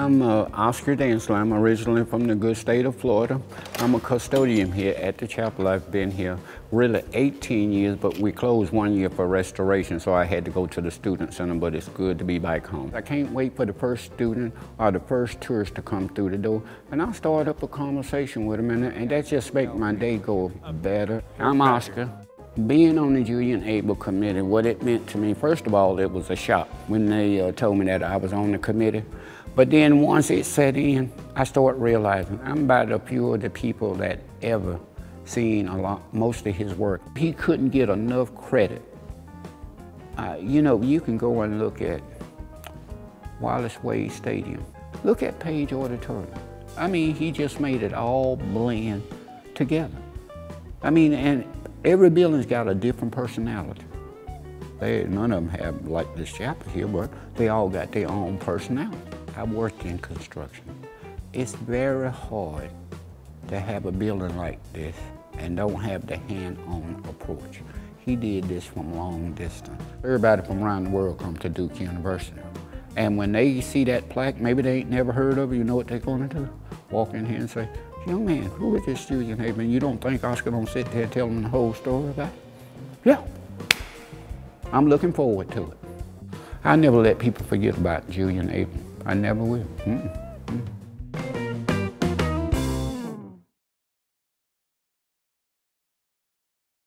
I'm uh, Oscar Dantzler. I'm originally from the good state of Florida. I'm a custodian here at the chapel. I've been here really 18 years, but we closed one year for restoration, so I had to go to the student center, but it's good to be back home. I can't wait for the first student or the first tourist to come through the door, and I'll start up a conversation with them, and, and that just makes my day go better. I'm Oscar. Being on the Julian Abele committee, what it meant to me, first of all, it was a shock when they uh, told me that I was on the committee. But then once it set in, I started realizing I'm about a few of the people that ever seen a lot, most of his work. He couldn't get enough credit. Uh, you know, you can go and look at Wallace Wade Stadium. Look at Page Auditorium. I mean, he just made it all blend together. I mean, and Every building's got a different personality. They, none of them have like this chapel here, but they all got their own personality. I worked in construction. It's very hard to have a building like this and don't have the hand-on approach. He did this from long distance. Everybody from around the world come to Duke University. And when they see that plaque, maybe they ain't never heard of it, you know what they're gonna do? Walk in here and say, young man, who is this Julian Haven? You don't think Oscar gonna sit there and tell them the whole story about it? Yeah. I'm looking forward to it. I never let people forget about Julian Abele. I never will. Mm -mm.